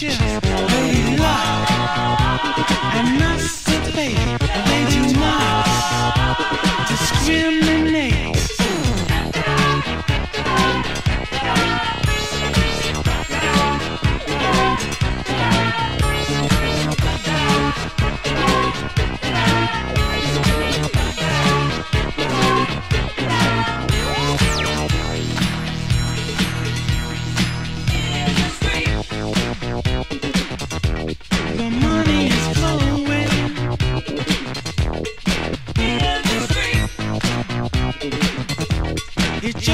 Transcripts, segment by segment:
you, baby, and that's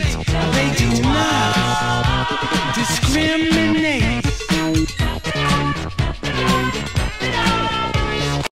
and